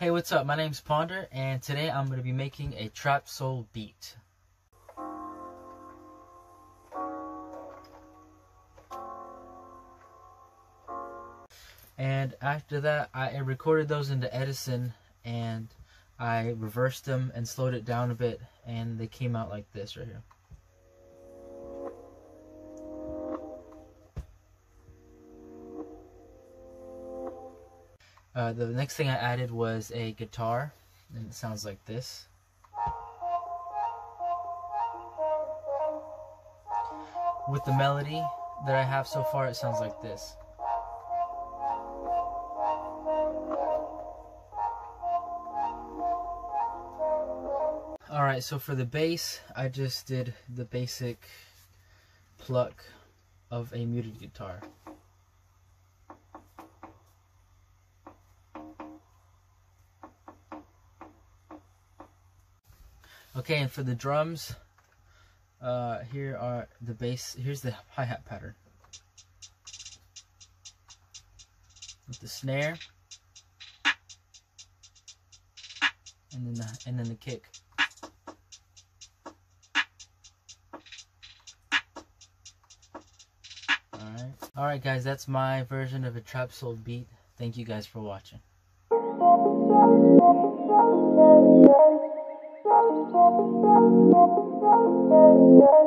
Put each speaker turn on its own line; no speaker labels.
Hey, what's up? My name's Ponder, and today I'm going to be making a trap soul beat. And after that, I recorded those into Edison, and I reversed them and slowed it down a bit, and they came out like this right here. Uh, the next thing I added was a guitar, and it sounds like this. With the melody that I have so far, it sounds like this. Alright, so for the bass, I just did the basic pluck of a muted guitar. Okay, and for the drums, uh, here are the bass. Here's the hi hat pattern with the snare, and then the and then the kick. Alright. Alright guys, that's my version of a trap soul beat. Thank you guys for watching. Thank you.